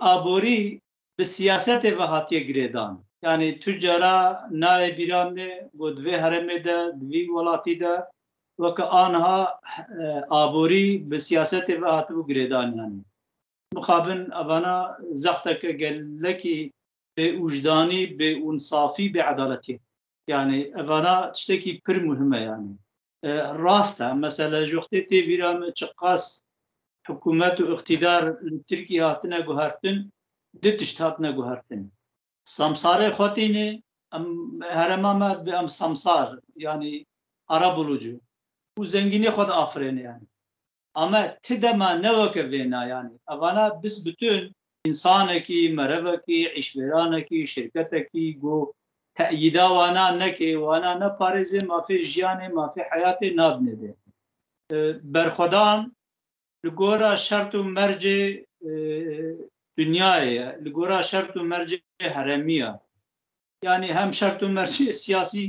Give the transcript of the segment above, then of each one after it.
ئابووری bi siyasetê ve hatiye girêdan. Yani tu cara nayê bîranê got divê heremê de divî welatî de weke anha aborî bi siyasetê ve hatibû girêdaniyanî. Mixabin evana zexteke gelekî bê ujdanî bê ûnsafî bê edaletî. Yani evana tiştekî pir muhime yani. Rast e mesele joxtê tê bîran me çiqas حکوومەت و اختیدار ترکی هاتنە گوهرتن دی تشت هاتنە گوهرتن سمسارê xwatînê em herema me bi em samsar yanî ara bulûcu û zenginê xwe de afirêne yani Ama ti dema neweke vêna yanî evana bis bitûn însanekî merevekî îşveranekî şirketekî got تەیدا وانا نەکێ وانا نەپارێزێ مافێ ژیانê مافێ حياتê nadnêdê berxwedan Li gora şert û mercê e, dünyaya ye, li gora şert û mercê heremiya. Yani hem şert û mercê siyasî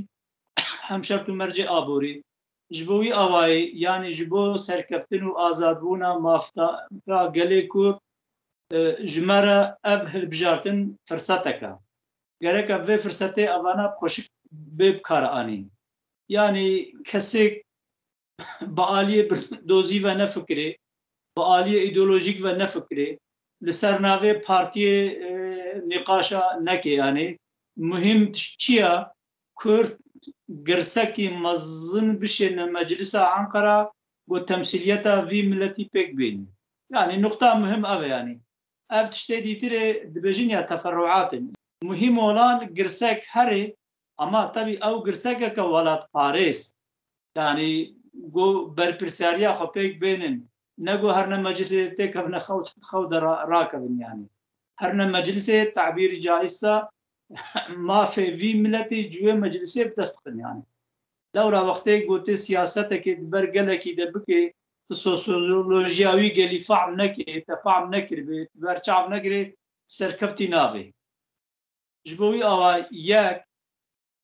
hem şert û mercê aborî. Ji bo wî awayê yani ji bo serkeftin û azadbûna mafdara gelê ku e, ji me re ev hilbijartin firseteke. Gerek ev vê firsetê evana xweşik bê bikare Yani kesek bi aliyê dozî ve و عالی ایدئولوژیک و نفکری لسرناغه پارتی نقاشا نکه یعنی مهم چیه کرد گرسکی مزن بشه مجلس انقره و تمثیلیت وی ملتی پک بین یعنی نقطه مهم اوه یعنی اف تشتی دیتره دبجین یا تفرعات مهم اولان گرسک هره اما تبی او گرسک که ولات پاریس یعنی گو برپرسیاریا خو پک بینن نەگو هەرنە مەجلسێ تێکەبنە خەوت خەو ڕاکە بنیانی هەرنە مەجلسێ تعبیری جایسا مافێڤ ملەتی گوێ مەجلسێ دەستقنیانی لەورا وەختەیە گوتی سیاستەکێت بەرگەلێکی دە بکێ سۆسۆلۆژیاوی گەلی فام نەکرێت تەفام نەکردێت بەرچاو نەگرێت سەرکەفتی نابێ ژبەوەی ئەوە یەک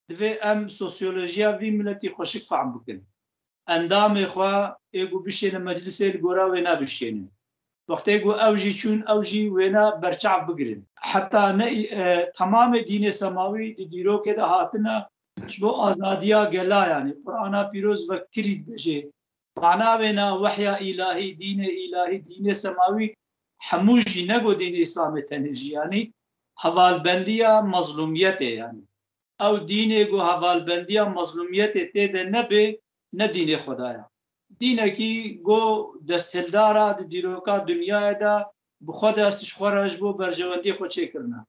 دوێ ئەم سۆسیۆلۆژیا وی ملەتی خۆشک فام بکن ئەندامێ خوا ئێگو بشێنە مەجلسێ گۆرا وێنا بشێنێ وەختێگو ئەوژی چوون ئەوژی وێنا بەرچاو بگرن حتا تەمامە دینێ سەماوی دیرۆکێدا هاتنە بۆ ئازادیا گەلایانی قورآنا پیرۆز بە کرید بژێ معناوێنا وەحیا ئیلاهی دینە ئیلاهی دینێ سەماوی هەمووژی نەگۆ دینێ ئسلامێ تەنژیانی هەواڵبندیە مەزلومیەتێ یانی ئەو دینێ گو هەواڵبندیە مەزلومیەتێ تێدە نەبێ نە دینێ خدایە دینەکی گۆ دەستێلدارە دیرۆکا دنیاەدا بخوا دەستش خۆرەش بۆ بەرژەوەندی خۆچێکردە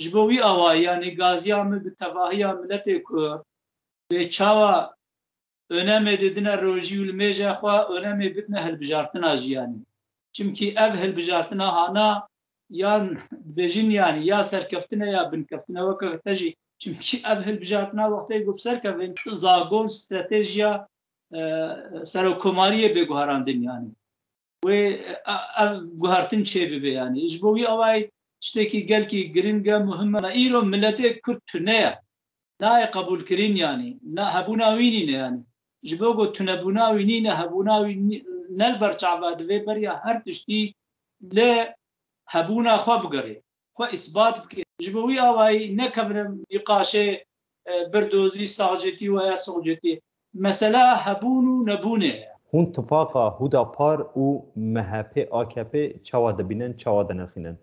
ji bo wî awayyanî gaziya min bi tevahiya milletê kur vê çawa önemê didine rojî û mêja xwa önemê bitne hilbijartina jiyanî çimkî ev hilbijartina hana yan dibêjin yanî ya serkeftine ya binkeftine weke te jî çimkî ev hilbijartina wextê gup serkevên zagon stratejiya سەر کۆماریە بێگوهاراندنیانی وێ گوهارتن چێ ببیانی ژ بۆوی ئەوای شتێکی گەلکی گرنگە مهمە ئیرۆ ملەتێک کورد تونەیە نایە قبولکردنیانی نا هەبووناوینی نیانی ji bo got tunebûnawî nîne hebûnawî nel berçava divê beriya her tiştî lê hebûna xwe bigerê xwe isbat bike ji bo wî awayî nekevrim îqaşê birdozî sacetî veya socetî مسلا هبونو نبونه هون تفاقا هودا بار و مهابه آكابه چوا دبينن چوا دنخينن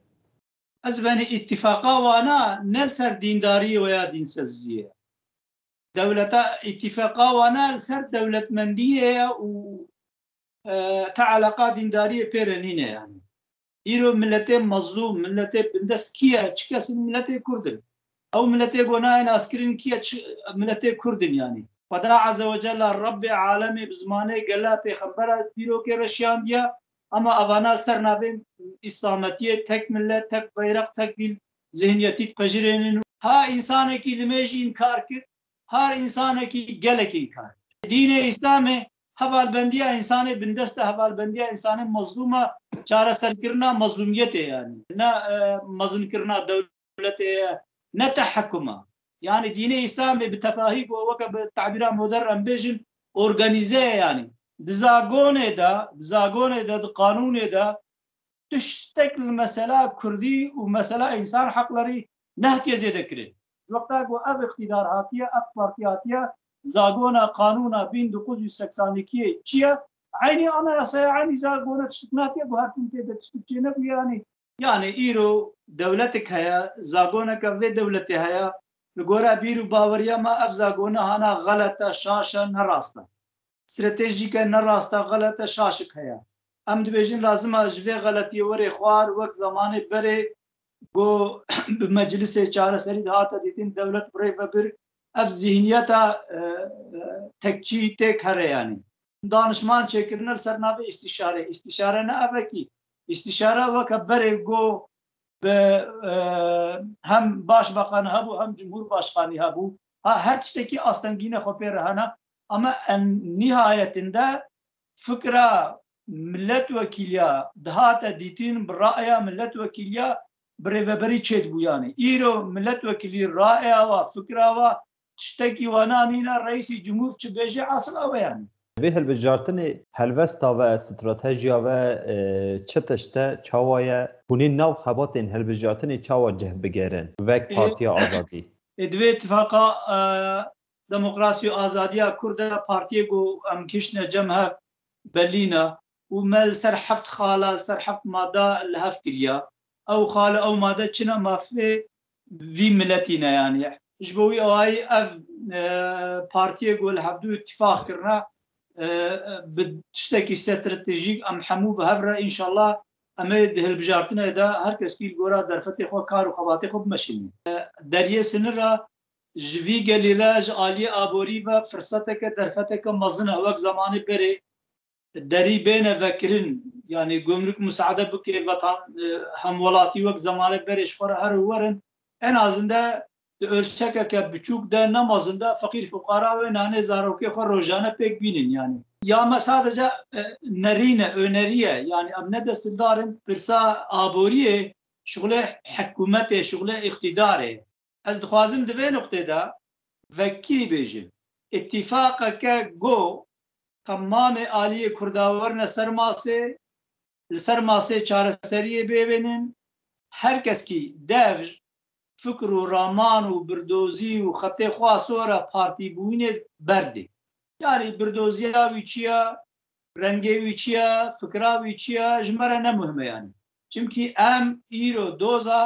از بان اتفاقا وانا نلسر دينداري ويا دين سزية دولتا اتفاقا وانا لسر دولت مندية و اه، تعلقات دينداري بيرنين يعني ايرو ملتي مظلوم ملتي بندست كيا چكاس ملتي كردن او ملتي قناعين اسكرين كيا ملتي كردن يعني خدا عز وجل رب عالم بزمانه گلا پیغمبر دیرو که رشیان دیا اما اوانا سر نابه اسلامتی تک ملت تک بیرق تک دل ذهنیتی پجرینن ها انسان کی دمیش انکار کرد هر انسان کی گلک انکار دین اسلام حوال بندی انسان بندست حوال بندی انسان مظلوم چاره سر کرنا مظلومیت یعنی نه مزن کرنا دولت نه تحکمه yani dini İslamê bi tefahî got weke bi tabîra moder em bêjin organize yani dizagonê de dizagonê de di qanûnê de tu tiştek li mesela Kurdî û mesela insan heqlarî nehtiye zêdekirin wexta got ev iqtidar hatiye ev parti hatiye zagona kanûna 1982 çiye aynı anayasaya aynı zagona tiştik nehtiye bu her tê de tiştikçêne bu yani yani îro devletek heye zagoneke vê devletê heye Li gora bîr û baweriya me ev zagonehana xelete şaş e nerast e. Stratejîke nerast e xelet e şaşik heye. Em dibêjin lazima ji vê xeletiyê werê xwar wek zamanê berê بۆ مەجلسێ چارەسەری هاتە دیتین دەولەت بڕێ بەبر ئەف زیهنیەتە تەکچی تێک هەرەیانی دانشمان چێکردن سەر نابێ ئیسیشارە ئیسیشارە نە ئەبەکی ئیسیشارە وەکە بەرێ گۆ هەم باش بەقان هەبوو ئەم جمهور باشقانی هەبوو ها هەر شتێکی ئاستەنگینە خۆپێرە هەنا ئەمە نیهایەتدا فکرا ملت وەکیلیا دهاتە دیتین بڕائیا ملت وەکیلیا برێڤەبەری چێت بوویانی ئیرۆ ملت وەکیلی ڕائیاوە فکراوە شتێکی وانانینە ڕیسی جمهور چ بێژێ ئاسڵ ئەوەیانی به هل هلبجارتن هلوستا و استراتژیا و چتشت چاوای تشته نو خبات این هل بجارتن چاوا جه بگیرن و پارتی آزادی ادوی اتفاقا دموکراسی و آزادی کرد پارتی گو امکشن جمعه بلینا و مل سر حفت خاله سر حفت ماده لحف کریا او خاله او ماده چنا مافه في ملتنا يعني جبوي او پارتی گو لحف دو اتفاق كرنا tiştekî stratejik em hemû bi hevre inşallah ئەمە دهلبژارتنەدا هەر کەسکی گۆرا دەرفەتی خۆ کار و خەباتی خۆ بمەشین دەریە سنرا ji vî gelîre ji aliyê aborî ve firseteke derfeteke mezin wek zamanê berê derî bêne vekirin yani gumruk musade bike vetan hem welatî wek zamanê berê ji xwara her werin en azinde ölçekeke buçuk de namazında fakir fukara ve nane zaroki rojane pek binin yani. Ya me sadece e, nerine, öneriye yani emne destildarın pirsa aboriye şugule hükümete, şugule iktidare. Ez dixwazim dibe noktada vekili bêjim. İttifaqeke go tamamê aliye kurdawarne ser masê çareseriye ser herkes ki dev fikr û raman û birdozî û xetê xwa sora partîbûnê berdê. Yarî birdoziya wî çiya, rengê wî çiya, fikra wî çiya ji me re ne muhim yanî. Çimkî em îro doza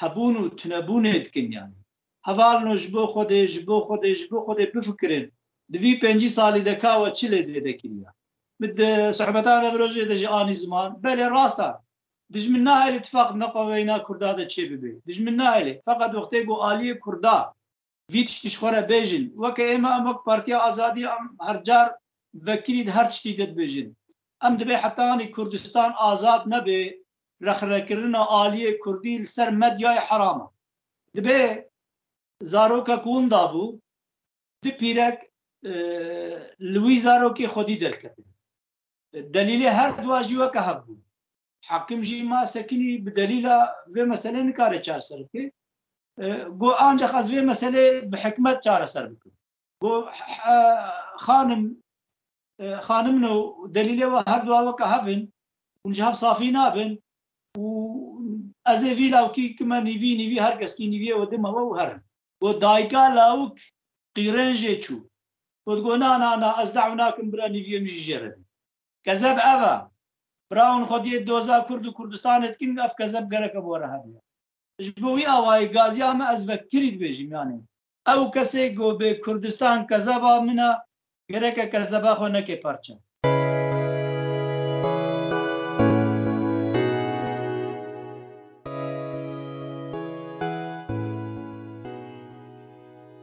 hebûn û tunebûnê e dikin yanî. Hevalno ji bo xwedê ji bo xwedê ji bo xwedê bifikirin. Di vî pencî salî de kawa çi lê zêdekiriya. Min di e, sohbeta de دژمن نایل اتفاق نەقەوەینا کووردا دەچێ ببێ دژمن نایلێ فقط وەختێ گو عالیە کووردا وی تشتی خۆرە بێژن وەکە ئێمە ئەمەک پارتیا ئازادی ئەم هەرجار بەکرید هەر شتی دەتبێژن ئەم دەبێ حتانی کوردستان ئازاد نەبێ رەخرەکردنە عالیە کوردی لەسەر مەدیای حرامە دەبێ زارۆکە کووندا بوو پیرەک لوی زارۆکی خودی دەرکرد دلیلی هەر دواژی وەکە هەبوو حاکم jî ma sekinî bi delîla vê meselê nikare çarser bike got anca xez vê meselê bi hikmet çareser bikin got xanim xanim no delîlê ve her dua weke hevin hûn ji hev safî nabin ez ê vî lawkî kime nîvî nîvî herkeskî nîviye ve dime we herin got dayka lawk qîren jê çû got got nanana ez da nakim bira nîviyê min jî jêre keze ev براون خودیت دۆزا کورد و کوردستانت کن ئەف کەزە بگەرەکە بۆرە هەبیە بۆی ئاوای گازیامە ئەزبە کریت بێژیمیانێ ئەو کەسێک گۆبێ کوردستان کەزەبا منە گەرەکە کەزەبا خۆ نەکێ پەرچە